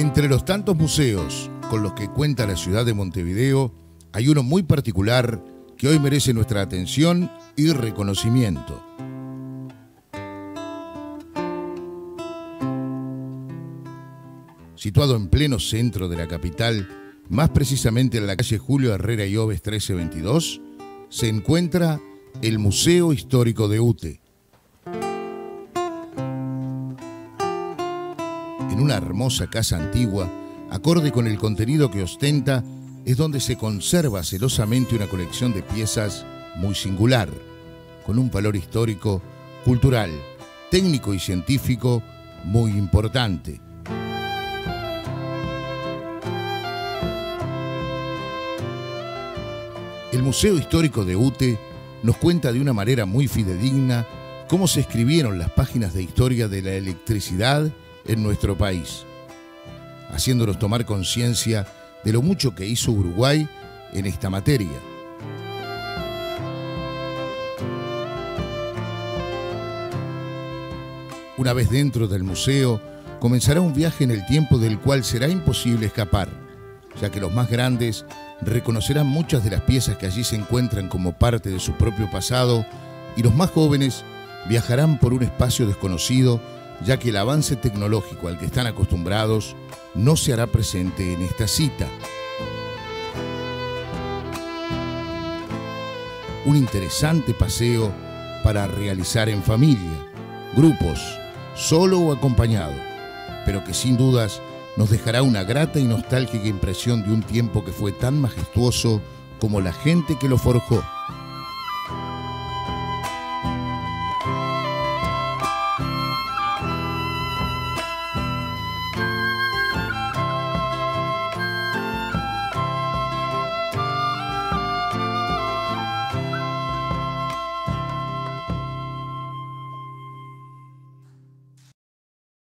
Entre los tantos museos con los que cuenta la ciudad de Montevideo, hay uno muy particular que hoy merece nuestra atención y reconocimiento. Situado en pleno centro de la capital, más precisamente en la calle Julio Herrera y Oves 1322, se encuentra el Museo Histórico de UTE. Una hermosa casa antigua, acorde con el contenido que ostenta, es donde se conserva celosamente una colección de piezas muy singular, con un valor histórico, cultural, técnico y científico muy importante. El Museo Histórico de UTE nos cuenta de una manera muy fidedigna cómo se escribieron las páginas de historia de la electricidad en nuestro país, haciéndonos tomar conciencia de lo mucho que hizo Uruguay en esta materia. Una vez dentro del museo, comenzará un viaje en el tiempo del cual será imposible escapar, ya que los más grandes reconocerán muchas de las piezas que allí se encuentran como parte de su propio pasado y los más jóvenes viajarán por un espacio desconocido ya que el avance tecnológico al que están acostumbrados no se hará presente en esta cita. Un interesante paseo para realizar en familia, grupos, solo o acompañado, pero que sin dudas nos dejará una grata y nostálgica impresión de un tiempo que fue tan majestuoso como la gente que lo forjó.